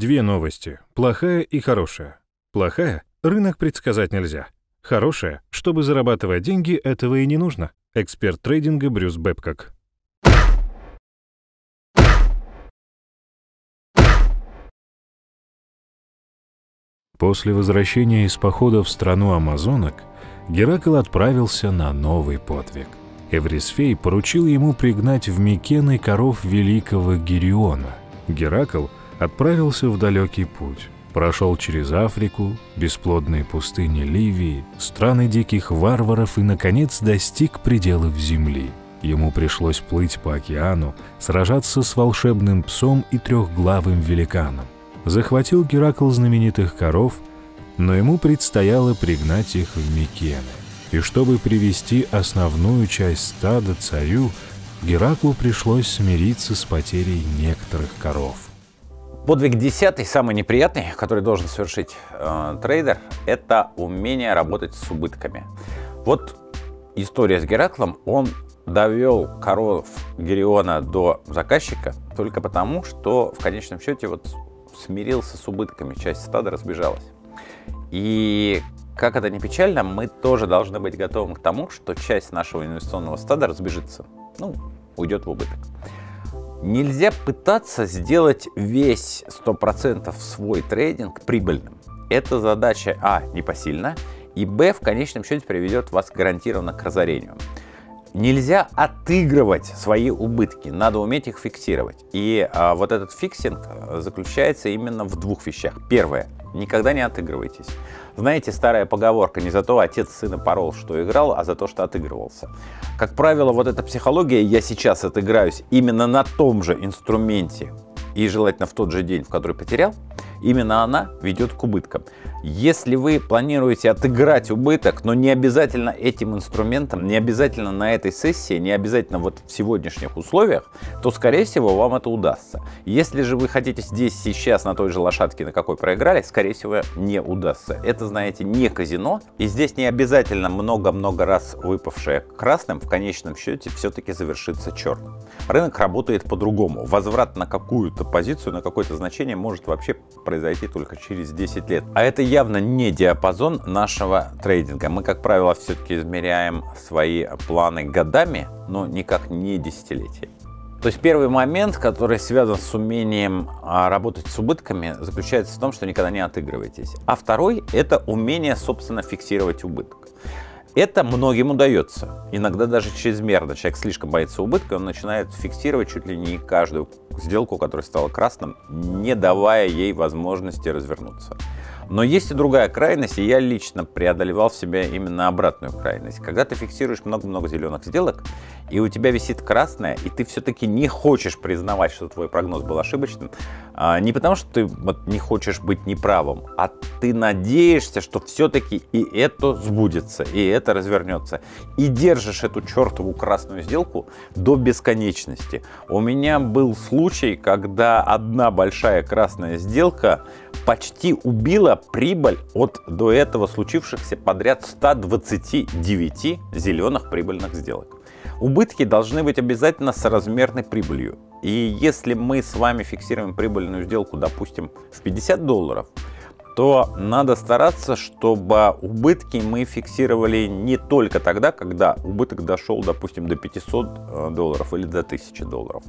Две новости – плохая и хорошая. Плохая – рынок предсказать нельзя. Хорошая – чтобы зарабатывать деньги, этого и не нужно. Эксперт трейдинга Брюс Бэбкок. После возвращения из похода в страну амазонок Геракл отправился на новый подвиг. Эврисфей поручил ему пригнать в Микены коров великого Гериона. Геракл отправился в далекий путь. Прошел через Африку, бесплодные пустыни Ливии, страны диких варваров и, наконец, достиг пределов земли. Ему пришлось плыть по океану, сражаться с волшебным псом и трехглавым великаном. Захватил Геракл знаменитых коров, но ему предстояло пригнать их в Микены. И чтобы привести основную часть стада царю, Гераклу пришлось смириться с потерей некоторых коров. Подвиг десятый, самый неприятный, который должен совершить э, трейдер, это умение работать с убытками. Вот история с Гераклом, он довел коров Гериона до заказчика только потому, что в конечном счете вот смирился с убытками, часть стада разбежалась. И как это не печально, мы тоже должны быть готовы к тому, что часть нашего инвестиционного стада разбежится, ну, уйдет в убыток. Нельзя пытаться сделать весь 100% свой трейдинг прибыльным. Эта задача, а, непосильна, и, б, в конечном счете приведет вас гарантированно к разорению. Нельзя отыгрывать свои убытки, надо уметь их фиксировать. И а, вот этот фиксинг э, заключается именно в двух вещах. Первое, никогда не отыгрывайтесь. Знаете, старая поговорка, не за то отец сына порол, что играл, а за то, что отыгрывался. Как правило, вот эта психология, я сейчас отыграюсь именно на том же инструменте, и желательно в тот же день, в который потерял, именно она ведет к убыткам. Если вы планируете отыграть убыток, но не обязательно этим инструментом, не обязательно на этой сессии, не обязательно вот в сегодняшних условиях, то, скорее всего, вам это удастся. Если же вы хотите здесь, сейчас, на той же лошадке, на какой проиграли, скорее всего, не удастся. Это, знаете, не казино, и здесь не обязательно много-много раз выпавшее красным в конечном счете все-таки завершится черным. Рынок работает по-другому. Возврат на какую-то позицию, на какое-то значение может вообще произойти только через 10 лет. А это явно не диапазон нашего трейдинга. Мы, как правило, все-таки измеряем свои планы годами, но никак не десятилетиями. То есть первый момент, который связан с умением а, работать с убытками, заключается в том, что никогда не отыгрываетесь. А второй – это умение, собственно, фиксировать убыток. Это многим удается. Иногда даже чрезмерно. Человек слишком боится убытка, он начинает фиксировать чуть ли не каждую сделку, которая стала красным, не давая ей возможности развернуться. Но есть и другая крайность, и я лично преодолевал в себе именно обратную крайность. Когда ты фиксируешь много-много зеленых сделок, и у тебя висит красная, и ты все-таки не хочешь признавать, что твой прогноз был ошибочным, а, не потому что ты вот, не хочешь быть неправым, а ты надеешься, что все-таки и это сбудется, и это развернется. И держишь эту чертову красную сделку до бесконечности. У меня был случай, когда одна большая красная сделка почти убила прибыль от до этого случившихся подряд 129 зеленых прибыльных сделок. Убытки должны быть обязательно соразмерной прибылью. И если мы с вами фиксируем прибыльную сделку, допустим, в 50 долларов, то надо стараться, чтобы убытки мы фиксировали не только тогда, когда убыток дошел, допустим, до 500 э, долларов или до 1000 долларов.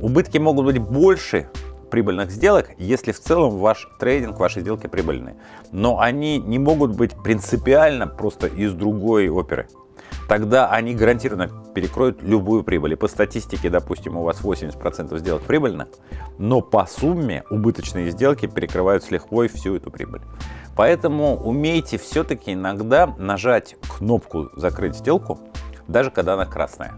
Убытки могут быть больше прибыльных сделок, если в целом ваш трейдинг, ваши сделки прибыльные. Но они не могут быть принципиально просто из другой оперы. Тогда они гарантированно перекроют любую прибыль. И по статистике, допустим, у вас 80% сделок прибыльных, но по сумме убыточные сделки перекрывают с лихвой всю эту прибыль. Поэтому умейте все-таки иногда нажать кнопку «Закрыть сделку», даже когда она красная.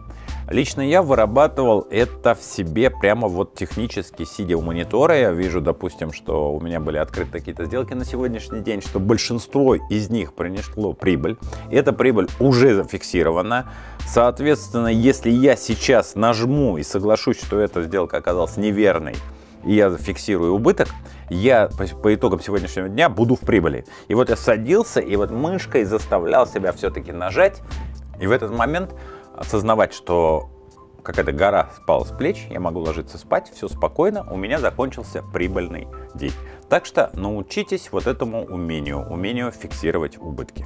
Лично я вырабатывал это в себе прямо вот технически, сидя у монитора. Я вижу, допустим, что у меня были открыты какие-то сделки на сегодняшний день, что большинство из них принесло прибыль. Эта прибыль уже зафиксирована. Соответственно, если я сейчас нажму и соглашусь, что эта сделка оказалась неверной, и я фиксирую убыток, я по итогам сегодняшнего дня буду в прибыли. И вот я садился и вот мышкой заставлял себя все-таки нажать. И в этот момент осознавать, что какая-то гора спала с плеч, я могу ложиться спать, все спокойно, у меня закончился прибыльный день. Так что научитесь вот этому умению, умению фиксировать убытки.